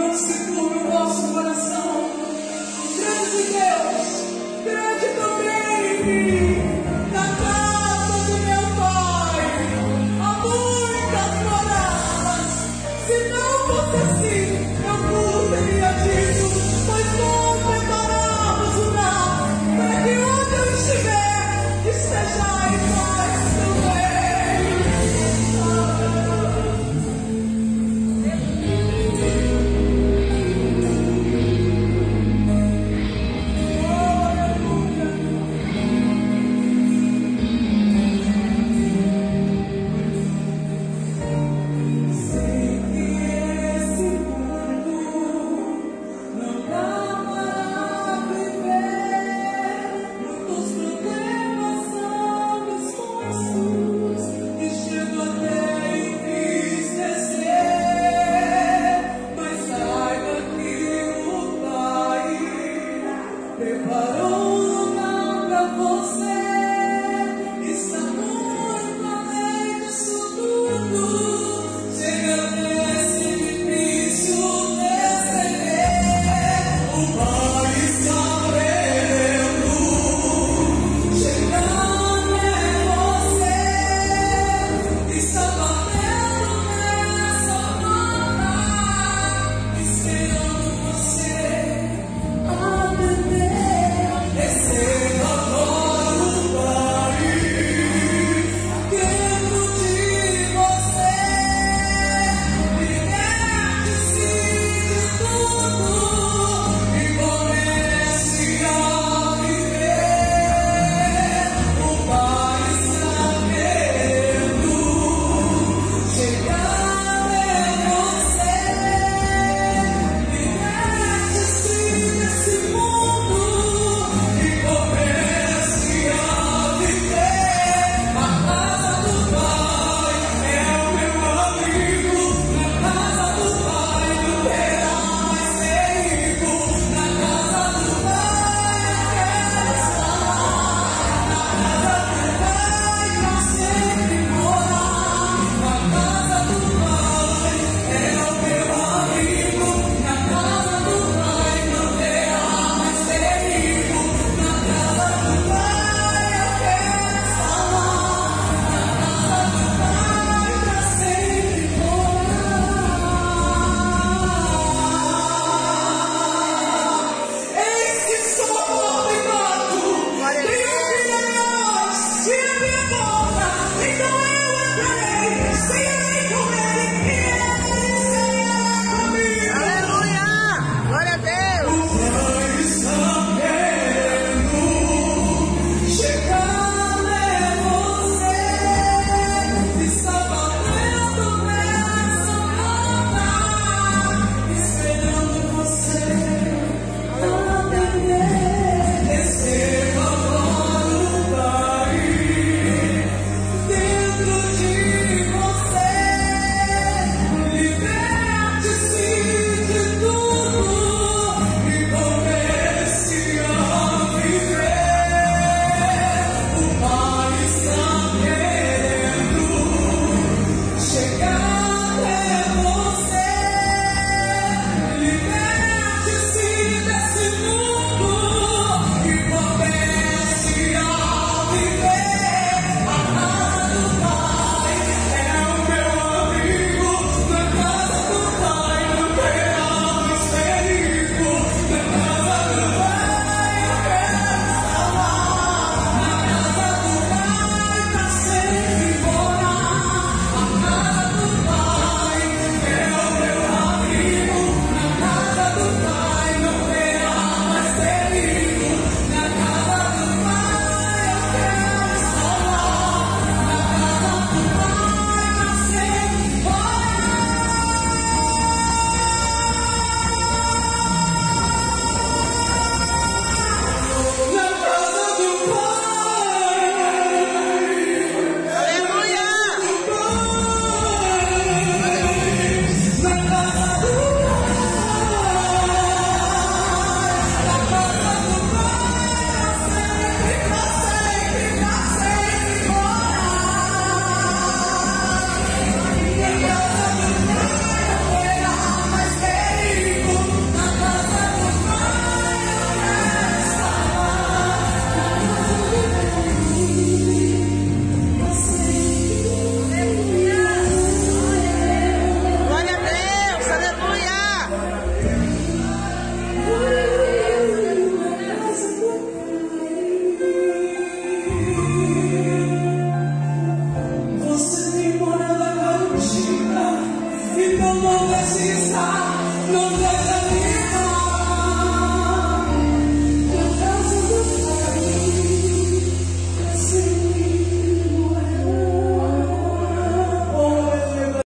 não se curva